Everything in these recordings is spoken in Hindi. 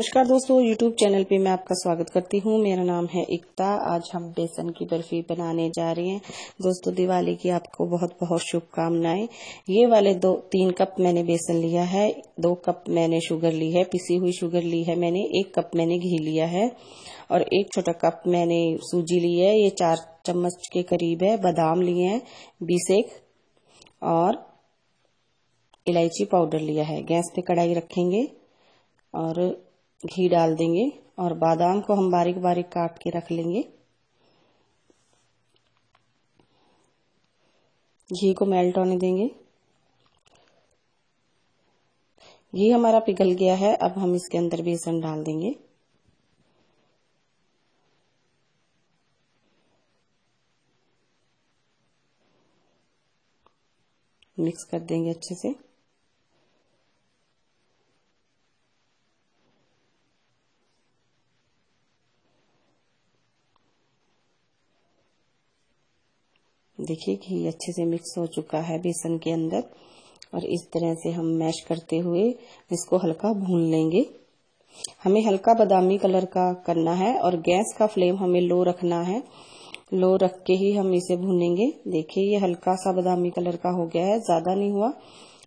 नमस्कार दोस्तों, YouTube चैनल पे मैं आपका स्वागत करती हूँ। मेरा नाम है एकता। आज हम बेसन की बर्फ़ी बनाने जा रहे हैं। दोस्तों, दिवाली की आपको बहुत बहुत शुभकामनाएँ। ये वाले दो, तीन कप मैंने बेसन लिया है। दो कप मैंने शुगर ली है, पिसी हुई शुगर ली है मैंने। एक कप मैंने घी लिया है और एक छोटा कप मैंने सूजी ली है। ये चार चम्मच के करीब है। बादाम लिए हैं, बीस एक और इलायची पाउडर लिया है। गैस पे कढ़ाई रखेंगे और घी डाल देंगे और बादाम को हम बारीक बारीक काट के रख लेंगे। घी को मेल्ट होने देंगे। घी हमारा पिघल गया है, अब हम इसके अंदर बेसन डाल देंगे। मिक्स कर देंगे अच्छे से। देखिए घी अच्छे से मिक्स हो चुका है बेसन के अंदर। और इस तरह से हम मैश करते हुए इसको हल्का भून लेंगे। हमें हल्का बादामी कलर का करना है और गैस का फ्लेम हमें लो रखना है। लो रख के ही हम इसे भूनेंगे। देखिए, ये हल्का सा बादामी कलर का हो गया है, ज़्यादा नहीं हुआ,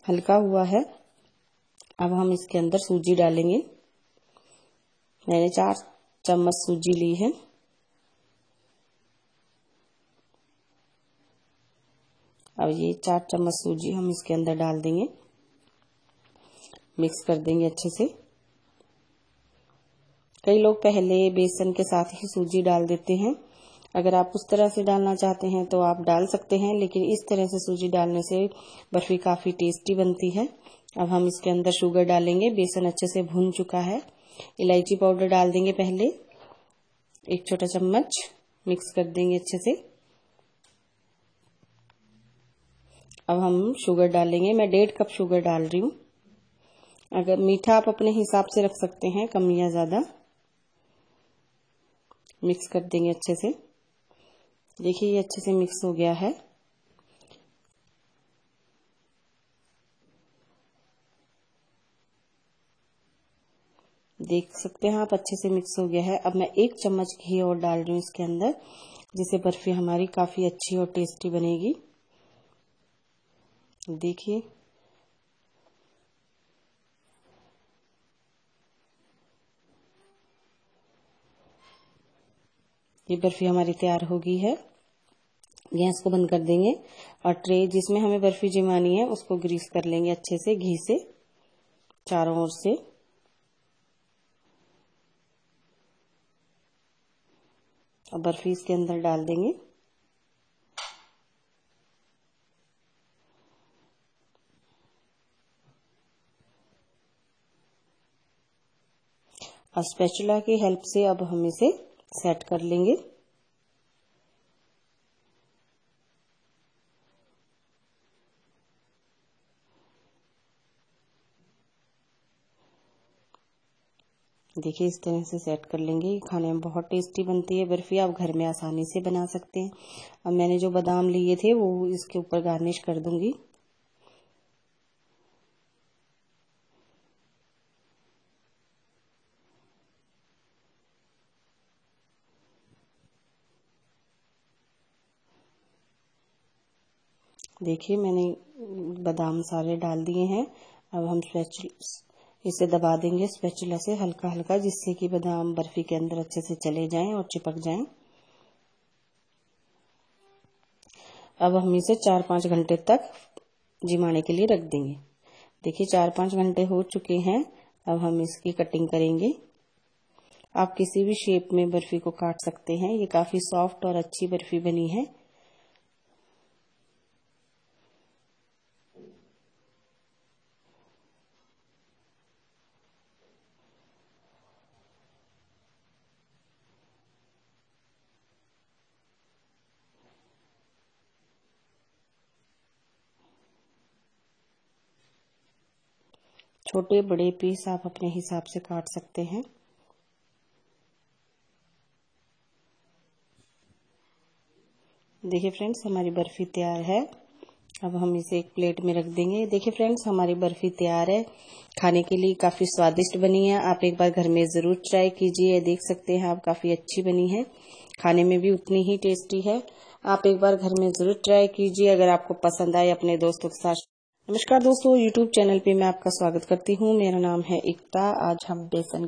हल्का हुआ है। अब हम इसके अंदर सूजी डालेंगे। मैंने चार चम्मच सूजी ली है। अब ये चार चम्मच सूजी हम इसके अंदर डाल देंगे। मिक्स कर देंगे अच्छे से। कई लोग पहले बेसन के साथ ही सूजी डाल देते हैं। अगर आप उस तरह से डालना चाहते हैं तो आप डाल सकते हैं, लेकिन इस तरह से सूजी डालने से बर्फ़ी काफ़ी टेस्टी बनती है। अब हम इसके अंदर शुगर डालेंगे। बेसन अच्छे से भून चुका है। इलायची पाउडर डाल देंगे पहले। एक छोटा चम्मच। मिक्स कर देंगे अच्छे से। अब हम शुगर डालेंगे। मैं डेढ़ कप शुगर डाल रही हूँ। अगर मीठा आप अपने हिसाब से रख सकते हैं, कम या ज़्यादा। मिक्स कर देंगे अच्छे से। देखिए, ये अच्छे से मिक्स हो गया है। देख सकते हैं आप, अच्छे से मिक्स हो गया है। अब मैं एक चम्मच घी और डाल रही हूँ इसके अंदर, जिससे बर्फ़ी हमारी काफ़ी अच्छी और टेस्टी बनेगी। देखिए। ये बर्फ़ी हमारी तैयार हो गई है। गैस को बंद कर देंगे और ट्रे जिसमें हमें बर्फ़ी जमानी है, उसको ग्रीस कर लेंगे अच्छे से, घी से, चारों ओर से। और बर्फ़ी इसके अंदर डाल देंगे। और स्पेचुला की हेल्प से अब हम इसे सेट कर लेंगे। देखिए इस तरह से सेट कर लेंगे। खाने में बहुत टेस्टी बनती है। बर्फ़ी आप घर में आसानी से बना सकते हैं। अब मैंने जो बादाम लिए थे, वो इसके ऊपर गार्निश कर दूँगी। देखिए, मैंने बादाम सारे डाल दिए हैं। अब हम इसे दबा देंगे स्पेचुला से हल्का हल्का जिससे कि बादाम बर्फ़ी के अंदर अच्छे से चले जाएँ और चिपक जाएँ। अब हम इसे चार पाँच घंटे तक जिमाने के लिए रख देंगे। देखिए चार पाँच घंटे हो चुके हैं। अब हम इसकी कटिंग करेंगे। आप किसी भी शेप में बर्फ़ी को काट सकते हैं। ये काफ़ी सॉफ्ट और अच्छी बर्फ़ी बनी है। छोटे बड़े पीस आप अपने हिसाब से काट सकते हैं। देखिए फ्रेंड्स हमारी बर्फ़ी तैयार है। अब हम इसे एक प्लेट में रख देंगे। देखिए फ्रेंड्स हमारी बर्फ़ी तैयार है। खाने के लिए काफ़ी स्वादिष्ट बनी है। आप एक बार घर में ज़रूर ट्राई कीजिए। देख सकते हैं आप, काफ़ी अच्छी बनी है। खाने में भी उतनी ही टेस्टी है। आप एक बार घर में ज़रूर ट्राई कीजिए। अगर आपको पसंद आए अपने दोस्तों के साथ नमस्कार दोस्तों यूट्यूब चैनल पे मैं आपका स्वागत करती हूँ। मेरा नाम है एकता। आज हम बेसन